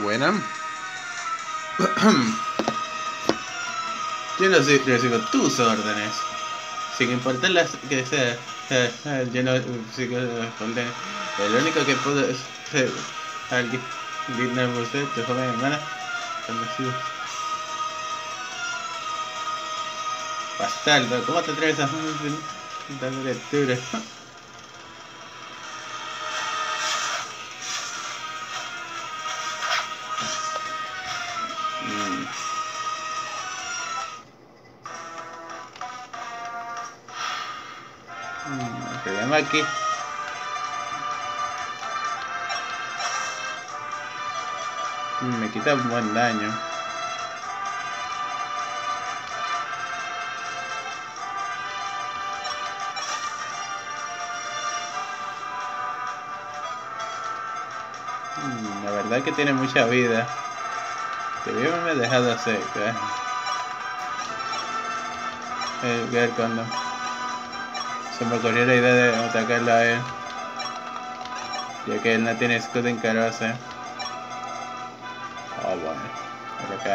Buena. Yo no recibo tus órdenes. Sin importar las que sea. Yo no sigo órdenes. Lo único que puedo es ser alguien. Linda usted, tu joven hermana. Bastardo, ¿cómo te atreves a darme lectura? El problema aquí me quita un buen daño. Mm, la verdad que tiene mucha vida. Debí haberme dejado hacer. Eh, ver cuando se me ocurrió la idea de atacarlo a él. Ya que él no tiene escudo en carosa. Oh bueno, lo que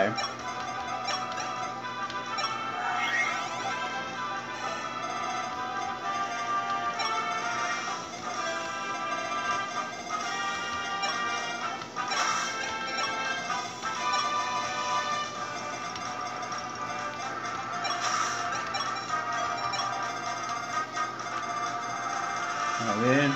A ver.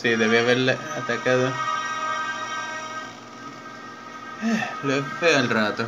Sí, debí haberle atacado. Lo feo al rato.